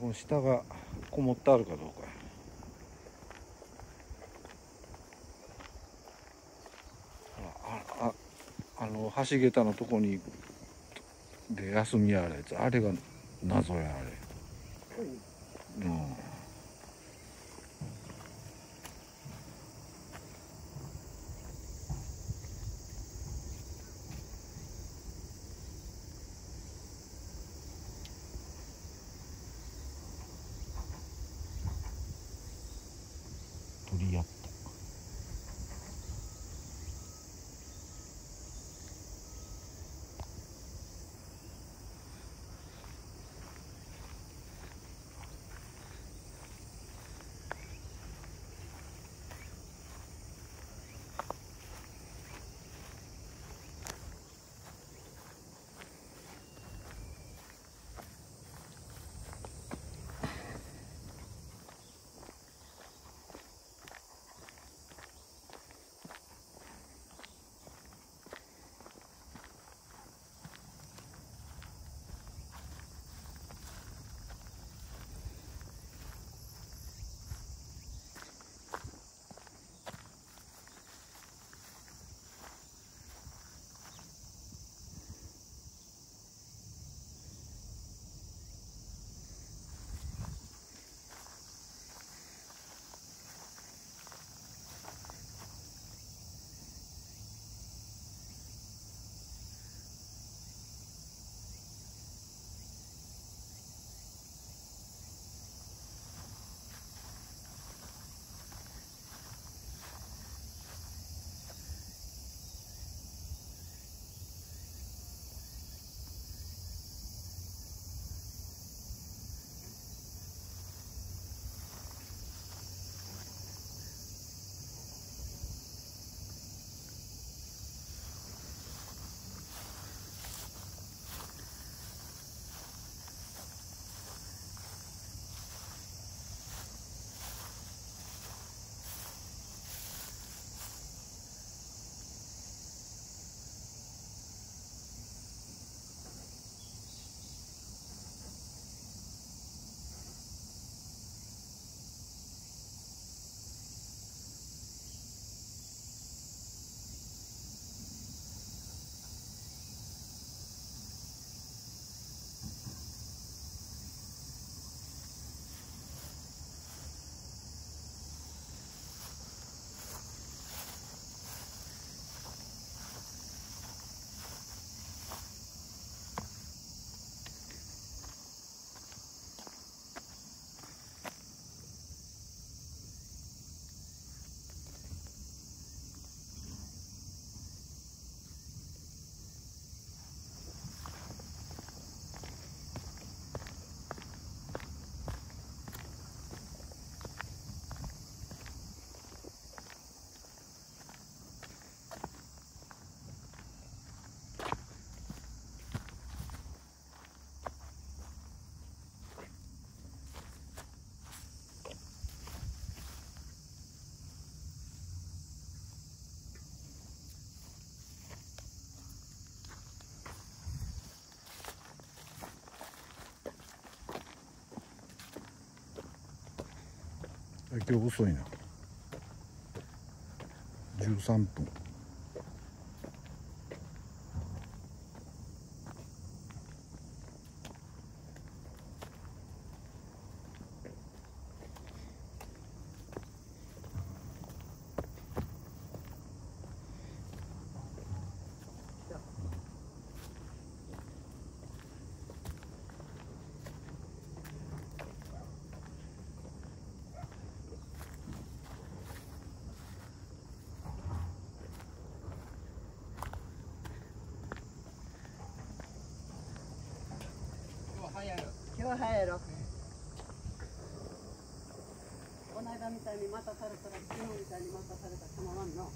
この下がこもってあるかどうか。あああの橋桁のとこにで休みやあるやつ。あれが謎やあれ。努力呀今日遅いな。13分。今日早いやろこの間みたいに待たされたら昨日みたいに待たされたら構わんの。